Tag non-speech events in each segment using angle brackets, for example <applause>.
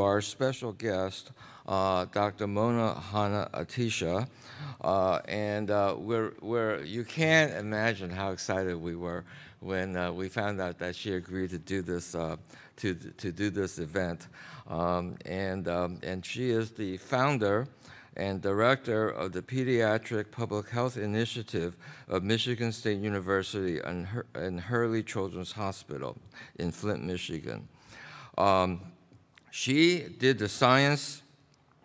our special guest, uh, Dr. Mona Hanna Attisha. Uh, and uh, we're, we're, you can't imagine how excited we were when uh, we found out that she agreed to do this, uh, to, to do this event. Um, and, um, and she is the founder and director of the Pediatric Public Health Initiative of Michigan State University and, Hur and Hurley Children's Hospital in Flint, Michigan. Um, she did the science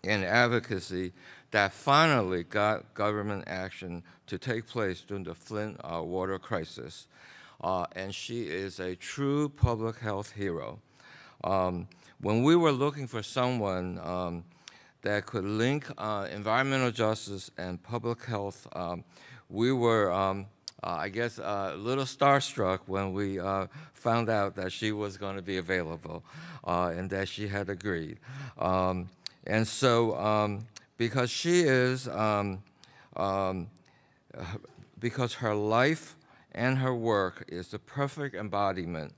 and advocacy that finally got government action to take place during the Flint uh, water crisis. Uh, and she is a true public health hero. Um, when we were looking for someone um, that could link uh, environmental justice and public health, um, we were, um, uh, I guess, uh, a little starstruck when we uh, found out that she was going to be available uh, and that she had agreed. Um, and so, um, because she is, um, um, because her life and her work is the perfect embodiment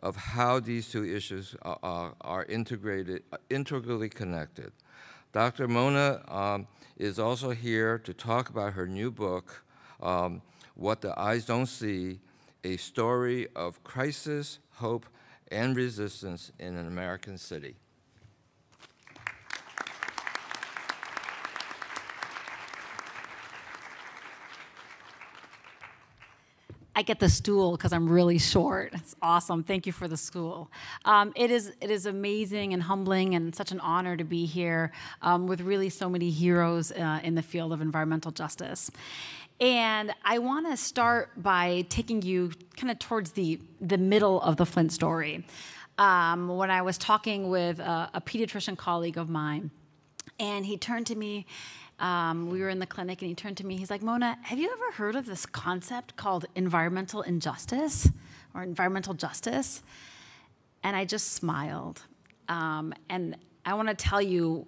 of how these two issues are, are integrated, integrally connected. Dr. Mona um, is also here to talk about her new book, um, What the Eyes Don't See, a story of crisis, hope, and resistance in an American city. I get the stool because I'm really short. It's awesome. Thank you for the stool. Um, it is it is amazing and humbling and such an honor to be here um, with really so many heroes uh, in the field of environmental justice. And I want to start by taking you kind of towards the the middle of the Flint story. Um, when I was talking with a, a pediatrician colleague of mine, and he turned to me um, we were in the clinic and he turned to me. He's like, Mona, have you ever heard of this concept called environmental injustice or environmental justice? And I just smiled. Um, and I want to tell you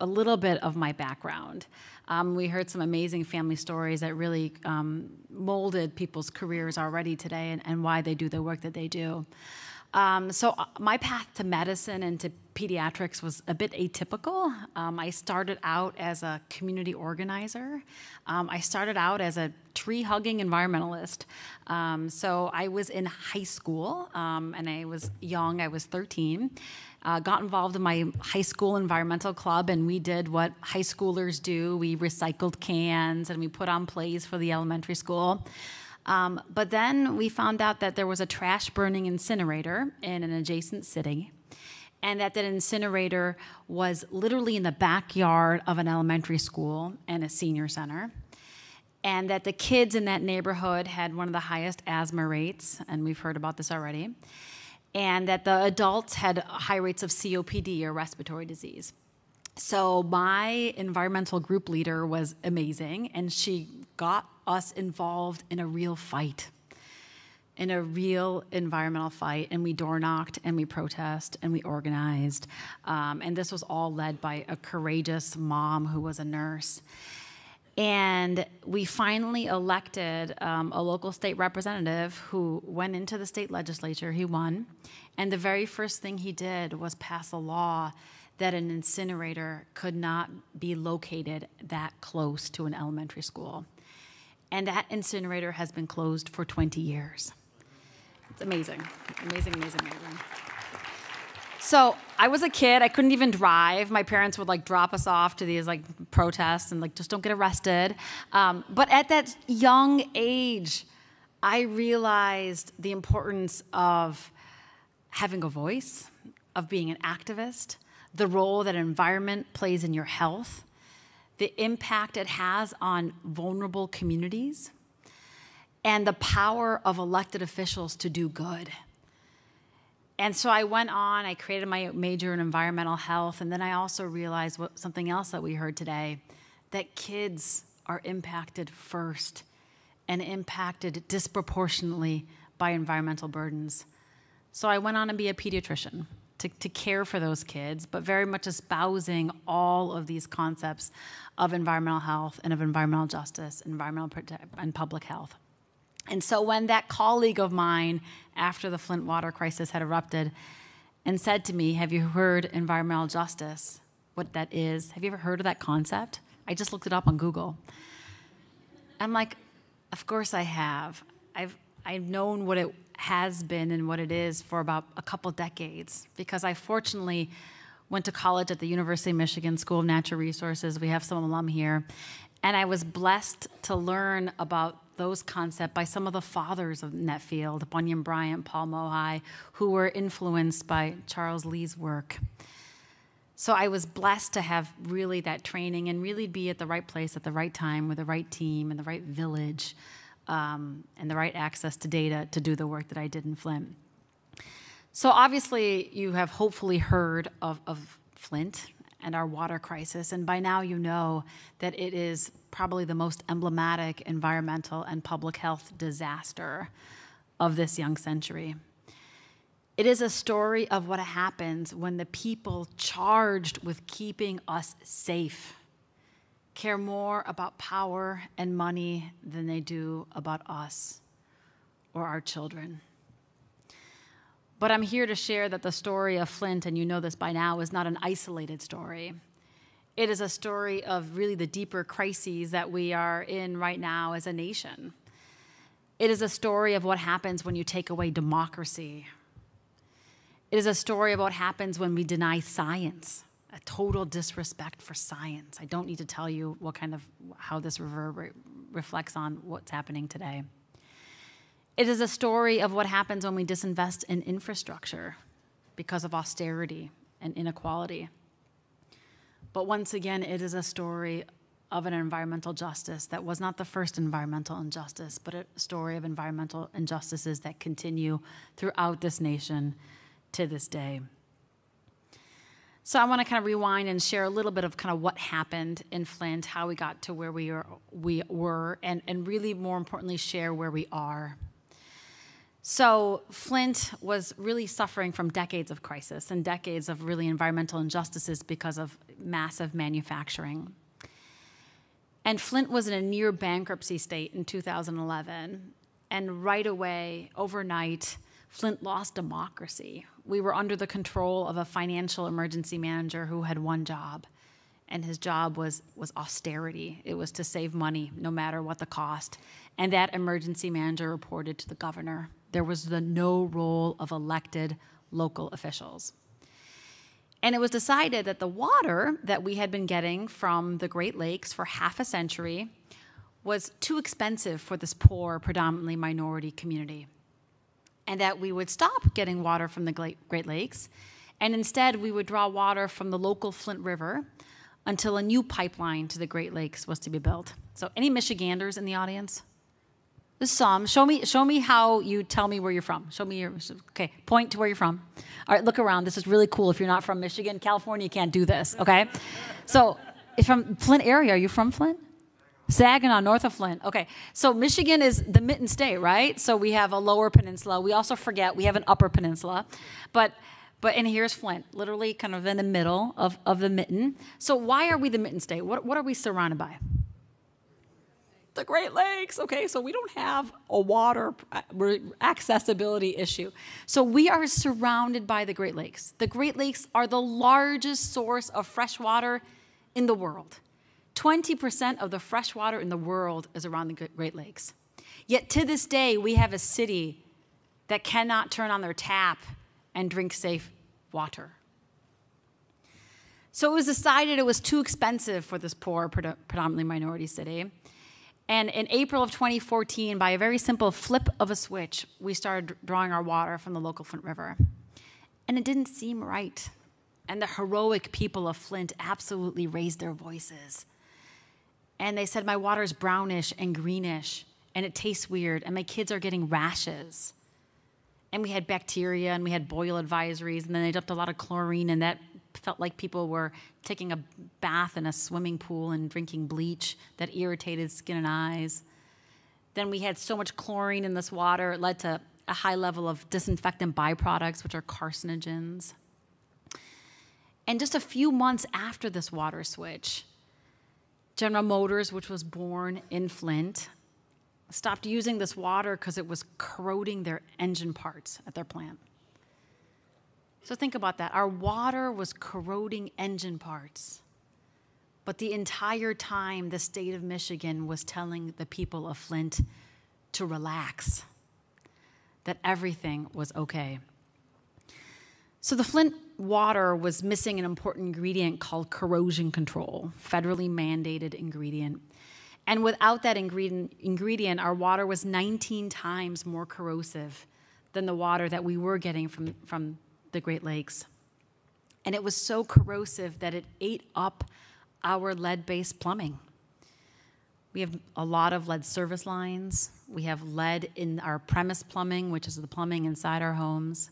a little bit of my background. Um, we heard some amazing family stories that really um, molded people's careers already today and, and why they do the work that they do. Um, so uh, my path to medicine and to pediatrics was a bit atypical. Um, I started out as a community organizer. Um, I started out as a tree hugging environmentalist. Um, so I was in high school um, and I was young, I was 13. Uh, got involved in my high school environmental club, and we did what high schoolers do. We recycled cans and we put on plays for the elementary school. Um, but then we found out that there was a trash burning incinerator in an adjacent city, and that that incinerator was literally in the backyard of an elementary school and a senior center. And that the kids in that neighborhood had one of the highest asthma rates, and we've heard about this already. And that the adults had high rates of COPD or respiratory disease. So my environmental group leader was amazing, and she got us involved in a real fight, in a real environmental fight. And we door knocked and we protest and we organized. Um, and this was all led by a courageous mom who was a nurse. And we finally elected um, a local state representative who went into the state legislature. He won. And the very first thing he did was pass a law that an incinerator could not be located that close to an elementary school and that incinerator has been closed for 20 years. It's amazing, amazing, amazing, amazing. So I was a kid. I couldn't even drive. My parents would like drop us off to these like protests and like just don't get arrested. Um, but at that young age, I realized the importance of having a voice, of being an activist, the role that environment plays in your health, the impact it has on vulnerable communities, and the power of elected officials to do good. And so I went on, I created my major in environmental health, and then I also realized what, something else that we heard today that kids are impacted first and impacted disproportionately by environmental burdens. So I went on to be a pediatrician to, to care for those kids, but very much espousing all of these concepts of environmental health and of environmental justice, environmental and public health. And so when that colleague of mine, after the Flint water crisis had erupted, and said to me, Have you heard environmental justice? What that is? Have you ever heard of that concept? I just looked it up on Google. I'm like, Of course I have. I've, I've known what it has been and what it is for about a couple decades because I fortunately went to college at the University of Michigan School of Natural Resources. We have some alum here. And I was blessed to learn about those concepts by some of the fathers of net field, Bunyan Bryant, Paul Mohai, who were influenced by Charles Lee's work. So I was blessed to have really that training and really be at the right place at the right time with the right team and the right village um, and the right access to data to do the work that I did in Flint. So obviously, you have hopefully heard of, of Flint and our water crisis, and by now you know that it is probably the most emblematic environmental and public health disaster of this young century. It is a story of what happens when the people charged with keeping us safe care more about power and money than they do about us or our children. But I'm here to share that the story of Flint, and you know this by now, is not an isolated story. It is a story of really the deeper crises that we are in right now as a nation. It is a story of what happens when you take away democracy. It is a story of what happens when we deny science, a total disrespect for science. I don't need to tell you what kind of how this reflects on what's happening today. It is a story of what happens when we disinvest in infrastructure because of austerity and inequality. But once again, it is a story of an environmental justice that was not the first environmental injustice, but a story of environmental injustices that continue throughout this nation to this day. So I want to kind of rewind and share a little bit of kind of what happened in Flint, how we got to where we, are, we were, and, and really more importantly, share where we are. So, Flint was really suffering from decades of crisis and decades of really environmental injustices because of massive manufacturing. And Flint was in a near bankruptcy state in 2011. And right away, overnight, Flint lost democracy. We were under the control of a financial emergency manager who had one job, and his job was, was austerity. It was to save money no matter what the cost. And that emergency manager reported to the governor there was the no role of elected local officials. And it was decided that the water that we had been getting from the Great Lakes for half a century was too expensive for this poor, predominantly minority community. And that we would stop getting water from the Great Lakes, and instead we would draw water from the local Flint River until a new pipeline to the Great Lakes was to be built. So, any Michiganders in the audience? Some. Show me, show me how you tell me where you're from. Show me your, okay, point to where you're from. All right, look around. This is really cool. If you're not from Michigan, California, you can't do this, okay? So, if I'm Flint area, are you from Flint? Saginaw, north of Flint. Okay, so Michigan is the mitten state, right? So we have a lower peninsula. We also forget we have an upper peninsula, but but and here's Flint, literally kind of in the middle of, of the mitten. So why are we the mitten state? What what are we surrounded by? The Great Lakes. Okay, so we don't have a water uh, accessibility issue. So we are surrounded by the Great Lakes. The Great Lakes are the largest source of fresh water in the world. 20% of the fresh water in the world is around the Great Lakes. Yet to this day, we have a city that cannot turn on their tap and drink safe water. So it was decided it was too expensive for this poor, predominantly minority city. And in April of 2014, by a very simple flip of a switch, we started drawing our water from the local Flint River. And it didn't seem right. And the heroic people of Flint absolutely raised their voices. And they said, My water is brownish and greenish, and it tastes weird, and my kids are getting rashes. And we had bacteria, and we had boil advisories, and then they dumped a lot of chlorine, and that felt like people were taking a bath in a swimming pool and drinking bleach that irritated skin and eyes. Then we had so much chlorine in this water, it led to a high level of disinfectant byproducts, which are carcinogens. And just a few months after this water switch, General Motors, which was born in Flint, stopped using this water because it was corroding their engine parts at their plant. So think about that. Our water was corroding engine parts. But the entire time, the state of Michigan was telling the people of Flint to relax, that everything was okay. So the Flint water was missing an important ingredient called corrosion control, federally mandated ingredient. And without that ingredient, ingredient, our water was 19 times more corrosive than the water that we were getting from, from the Great Lakes. And it was so corrosive that it ate up our lead based plumbing. We have a lot of lead service lines. We have lead in our premise plumbing, which is the plumbing inside our homes.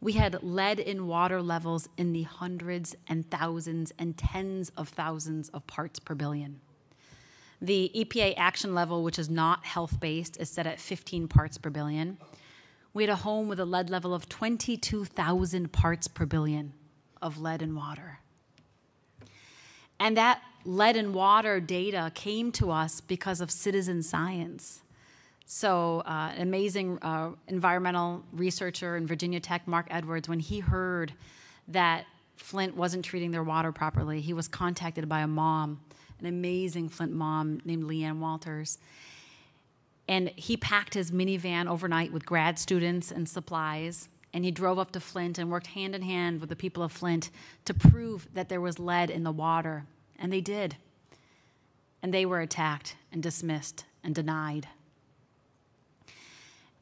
We had lead in water levels in the hundreds and thousands and tens of thousands of parts per billion. The EPA action level, which is not health based, is set at 15 parts per billion. We had a home with a lead level of 22,000 parts per billion of lead in water. And that lead and water data came to us because of citizen science. So, uh, an amazing uh, environmental researcher in Virginia Tech, Marc Edwards, when he heard that Flint wasn't treating their water properly, he was contacted by a mom, an amazing Flint mom named LeeAnne Walters. And he packed his minivan overnight with grad students and supplies and he drove up to Flint and worked hand in hand with the people of Flint to prove that there was lead in the water. And they did. And they were attacked and dismissed and denied.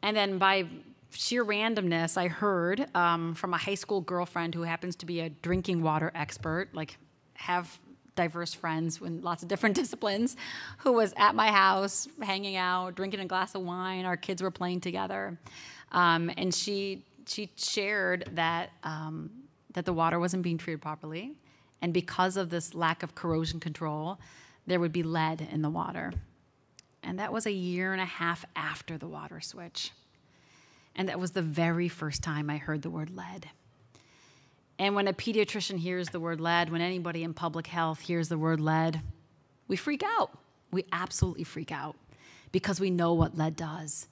And then by sheer randomness, I heard um, from a high school girlfriend who happens to be a drinking water expert, like have diverse friends in lots of different <laughs> disciplines, who was at my house hanging out, drinking a glass of wine. Our kids were playing together. Um, and she she shared that um, that the water wasn't being treated properly, and because of this lack of corrosion control, there would be lead in the water. And that was a year and a half after the water switch. And that was the very first time I heard the word lead. And when a pediatrician hears the word lead, when anybody in public health hears the word lead, we freak out. We absolutely freak out because we know what lead does.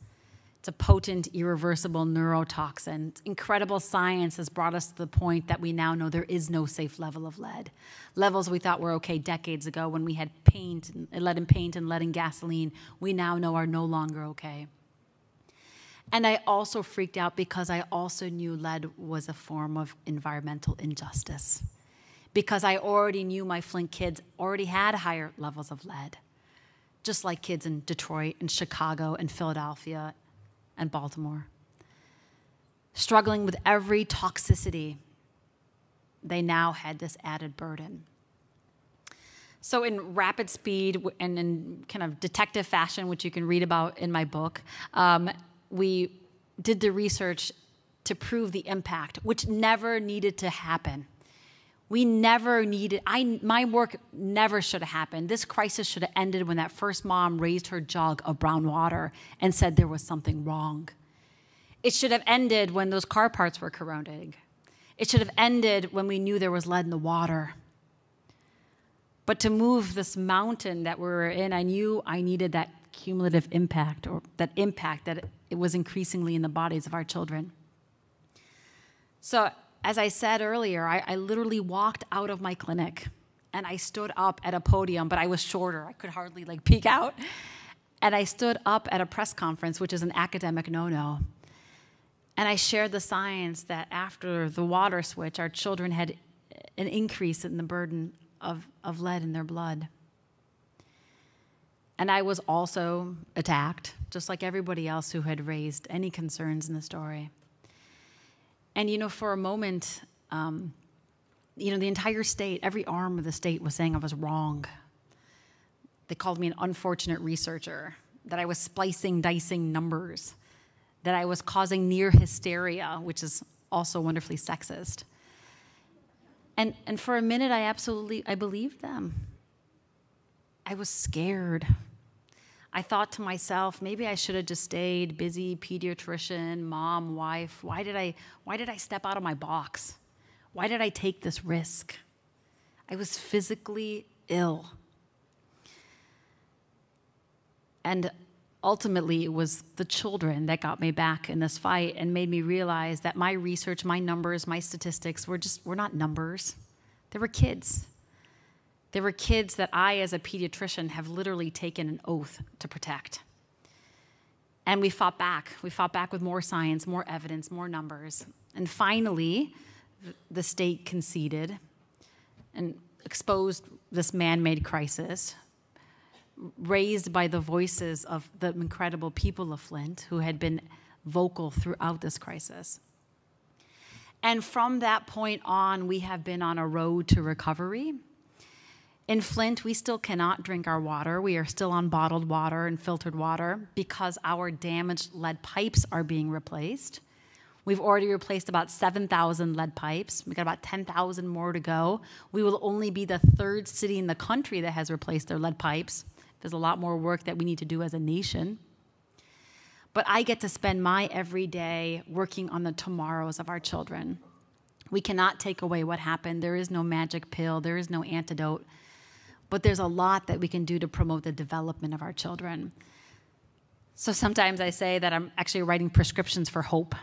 It's a potent, irreversible neurotoxin. Incredible science has brought us to the point that we now know there is no safe level of lead. Levels we thought were okay decades ago when we had paint, lead in paint and lead in gasoline, we now know are no longer okay. And I also freaked out because I also knew lead was a form of environmental injustice. Because I already knew my Flint kids already had higher levels of lead, just like kids in Detroit and Chicago and Philadelphia and Baltimore. Struggling with every toxicity, they now had this added burden. So, in rapid speed and in kind of detective fashion, which you can read about in my book, um, we did the research to prove the impact, which never needed to happen. We never needed, I, my work never should have happened. This crisis should have ended when that first mom raised her jug of brown water and said there was something wrong. It should have ended when those car parts were corroding. It should have ended when we knew there was lead in the water. But to move this mountain that we were in, I knew I needed that cumulative impact or that impact that it was increasingly in the bodies of our children. So as I said earlier, I, I literally walked out of my clinic and I stood up at a podium, but I was shorter. I could hardly like peek out. And I stood up at a press conference, which is an academic no no. And I shared the science that after the water switch, our children had an increase in the burden of, of lead in their blood. And I was also attacked, just like everybody else who had raised any concerns in the story. And, you know, for a moment, um, you know, the entire state, every arm of the state was saying I was wrong. They called me an unfortunate researcher, that I was splicing, dicing numbers, that I was causing near hysteria, which is also wonderfully sexist. And, and for a minute, I absolutely, I believed them. I was scared. I thought to myself, maybe I should have just stayed busy pediatrician, mom, wife. Why did I why did I step out of my box? Why did I take this risk? I was physically ill. And ultimately, it was the children that got me back in this fight and made me realize that my research, my numbers, my statistics were just, were not numbers. They were kids. They were kids that I, as a pediatrician, have literally taken an oath to protect. And we fought back. We fought back with more science, more evidence, more numbers. And finally, the state conceded and exposed this man made crisis, raised by the voices of the incredible people of Flint who had been vocal throughout this crisis. And from that point on, we have been on a road to recovery. In Flint, we still cannot drink our water. We are still on bottled water and filtered water because our damaged lead pipes are being replaced. We've already replaced about 7,000 lead pipes. We've got about 10,000 more to go. We will only be the third city in the country that has replaced their lead pipes. There's a lot more work that we need to do as a nation. But I get to spend my every day working on the tomorrows of our children. We cannot take away what happened. There is no magic pill, there is no antidote. But there's a lot that we can do to promote the development of our children. So sometimes I say that I'm actually writing prescriptions for hope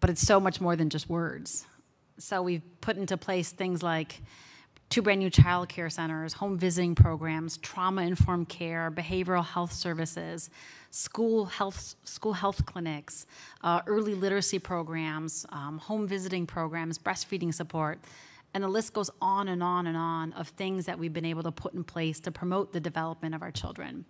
but it's so much more than just words. So we've put into place things like two brand new child care centers, home visiting programs, trauma informed care, behavioral health services, school health, school health clinics, uh, early literacy programs, um, home visiting programs, breastfeeding support. And the list goes on and on and on of things that we've been able to put in place to promote the development of our children.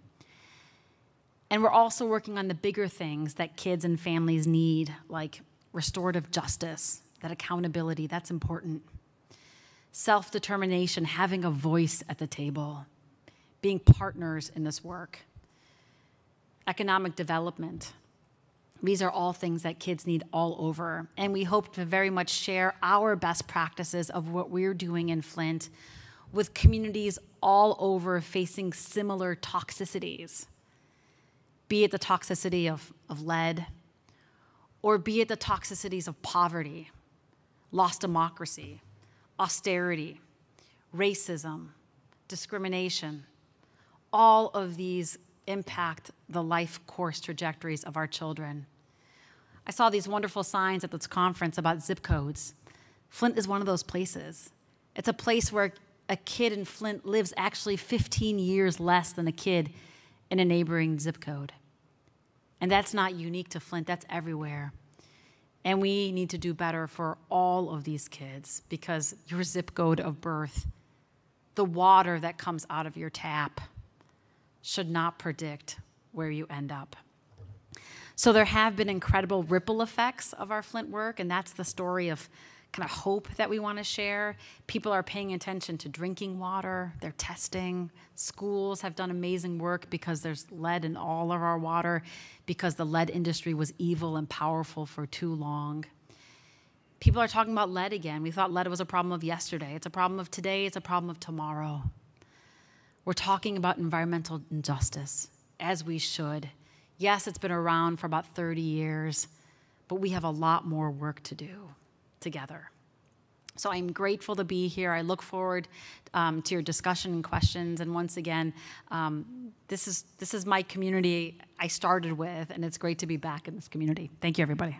And we're also working on the bigger things that kids and families need, like restorative justice, that accountability, that's important. Self determination, having a voice at the table, being partners in this work. Economic development. These are all things that kids need all over. And we hope to very much share our best practices of what we're doing in Flint with communities all over facing similar toxicities, be it the toxicity of, of lead, or be it the toxicities of poverty, lost democracy, austerity, racism, discrimination. All of these impact the life course trajectories of our children. I saw these wonderful signs at this conference about zip codes. Flint is one of those places. It's a place where a kid in Flint lives actually 15 years less than a kid in a neighboring zip code. And that's not unique to Flint, that's everywhere. And we need to do better for all of these kids because your zip code of birth, the water that comes out of your tap, should not predict where you end up. So there have been incredible ripple effects of our Flint work, and that's the story of kind of hope that we want to share. People are paying attention to drinking water, they're testing. Schools have done amazing work because there's lead in all of our water, because the lead industry was evil and powerful for too long. People are talking about lead again. We thought lead was a problem of yesterday. It's a problem of today, it's a problem of tomorrow. We're talking about environmental injustice, as we should. Yes, it's been around for about 30 years, but we have a lot more work to do together. So I'm grateful to be here. I look forward um, to your discussion and questions. And once again, um, this is this is my community I started with, and it's great to be back in this community. Thank you, everybody.